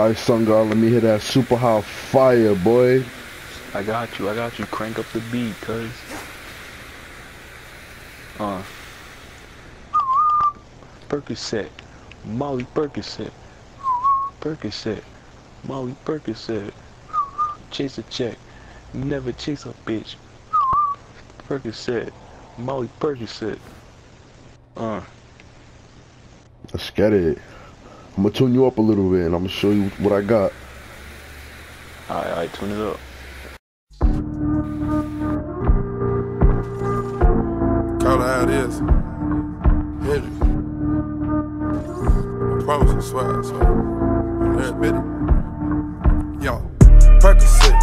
Alright, Sun God, let me hear that super hot fire, boy. I got you, I got you. Crank up the beat, cuz. Uh. Percocet. Molly Percocet. Percocet. Molly Percocet. Chase a check. Never chase a bitch. Percocet. Molly Percocet. Uh. Let's get it. I'm gonna tune you up a little bit and I'm gonna show you what I got. Alright, alright, tune it up. Call it how it is. Hendrix. I promise you, swear, I swear. You admit it. Yo, Percocet.